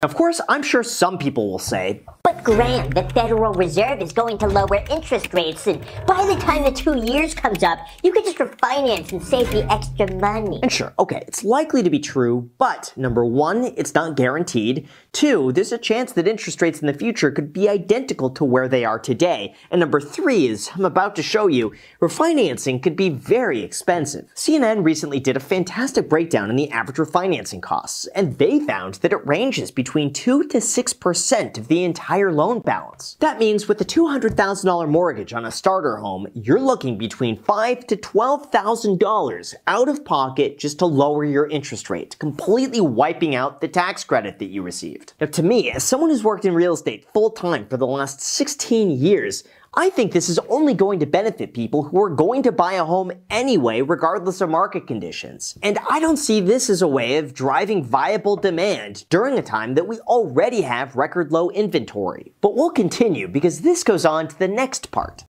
Of course, I'm sure some people will say, Graham, the Federal Reserve is going to lower interest rates, and by the time the two years comes up, you could just refinance and save the extra money. and sure, okay, it's likely to be true, but number one, it's not guaranteed. Two, there's a chance that interest rates in the future could be identical to where they are today. And number three is, I'm about to show you, refinancing could be very expensive. CNN recently did a fantastic breakdown in the average refinancing costs, and they found that it ranges between 2 to 6% of the entire loan balance. That means with a $200,000 mortgage on a starter home, you're looking between 5 to $12,000 out of pocket just to lower your interest rate, completely wiping out the tax credit that you received. Now, to me, as someone who's worked in real estate full time for the last 16 years, I think this is only going to benefit people who are going to buy a home anyway, regardless of market conditions. And I don't see this as a way of driving viable demand during a time that we already have record low inventory. But we'll continue because this goes on to the next part.